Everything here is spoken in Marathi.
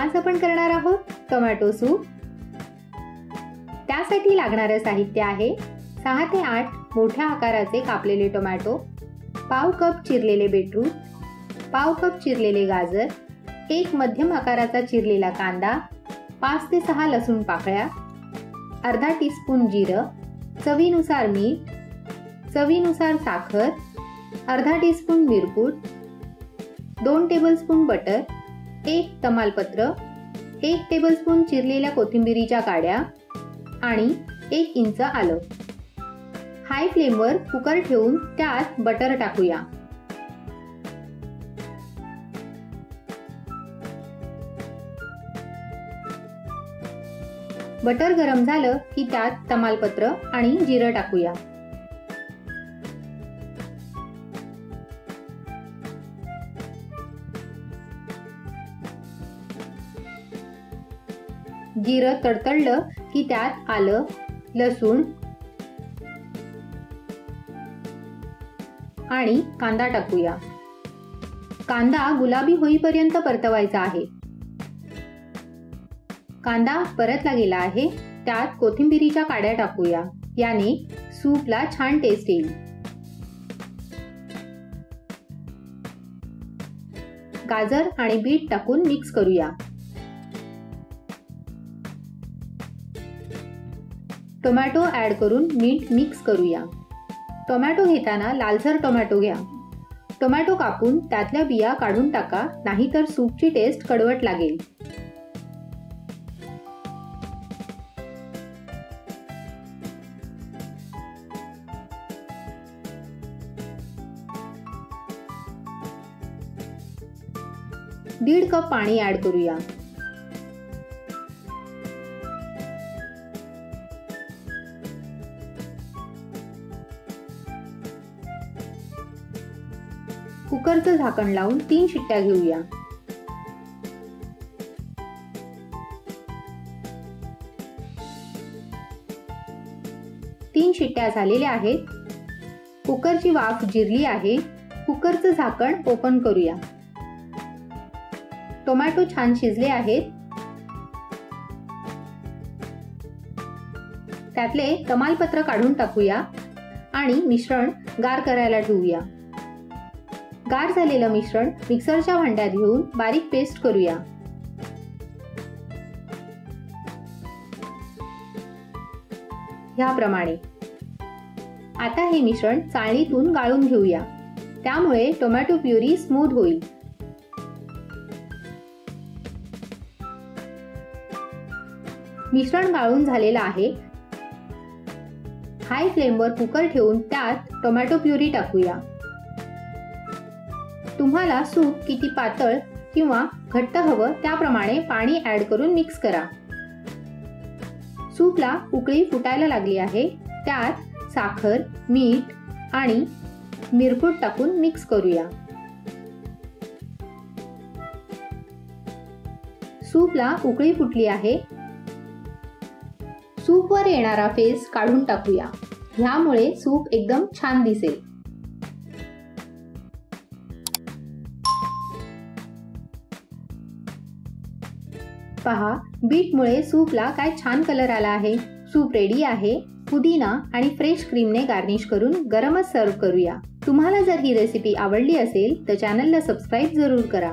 आज आपण करणार आहोत टोमॅटो सूप. त्यासाठी लागणारं साहित्य आहे सहा ते आठ मोठ्या आकाराचे कापलेले टोमॅटो पाव कप चिरलेले बीटरूट पाव कप चिरलेले गाजर एक मध्यम आकाराचा चिरलेला कांदा पाच ते सहा लसूण पाकळ्या अर्धा टीस्पून जिरं चवीनुसार मीठ चवीनुसार साखर अर्धा टीस्पून मिरपूड दोन टेबलस्पून बटर एक तमालपत्र एक टेबलस्पून चिरलेल्या कोथिंबिरीच्या काड्या आणि एक इंच आलं. हाय फ्लेमवर कुकर ठेवून त्यात बटर टाकूया. बटर गरम झालं की त्यात तमालपत्र आणि जिरं टाकूया. जिरं तडतडलं की त्यात आलं लसूण आणि कांदा टाकूया. कांदा गुलाबी होईपर्यंत परतवायचा आहे. कांदा परतला गेला आहे त्यात कोथिंबिरीच्या काड्या टाकूया. याने सूपला छान टेस्ट येईल. गाजर आणि बीट टाकून मिक्स करूया. टोमॅटो ॲड करून मीठ मिक्स करूया. टोमॅटो घेताना लालसर टोमॅटो घ्या. टोमॅटो कापून त्यातल्या बिया काढून टाका नाहीतर सूपची टेस्ट कडवट लागेल. दीड कप पाणी ॲड करूया. कुकरचं झाकण लावून तीन शिट्ट्या घेऊया. तीन शिट्ट्या झालेल्या आहेत. कुकरची वाफ जिरली आहे. कुकरचं झाकण ओपन करूया. टोमॅटो छान शिजले आहेत. त्यातले तमालपत्र काढून टाकूया आणि मिश्रण गार करायला ठेवूया. गार झालेलं मिश्रण मिक्सरच्या भांड्यात घेऊन बारीक पेस्ट करूया. ह्याप्रमाणे. आता हे मिश्रण चाळणीतून गाळून घेऊया. त्यामुळे टोमॅटो प्युरी स्मूथ होईल. मिश्रण गाळून झालेलं आहे. हाय फ्लेमवर कुकर ठेवून त्यात टोमॅटो प्युरी टाकूया. तुम्हाला सूप किती पातळ किंवा घट्ट हवं त्याप्रमाणे पाणी ऍड करून मिक्स करा. सूपला उकळी फुटायला लागली आहे. त्यात साखर मीठ आणि मिरपूड टाकून मिक्स करूया. सूपला उकळी फुटली आहे. सूपवर येणारा फेस काढून टाकूया. ह्यामुळे सूप एकदम छान दिसेल. पहा बीटमुळे सूपला काय छान कलर आला आहे. सूप रेडी आहे. पुदिना आणि फ्रेश क्रीमने गार्निश करून गरमच सर्व करूया. तुम्हाला जर ही रेसिपी आवडली असेल तर चॅनलला सबस्क्राईब जरूर करा.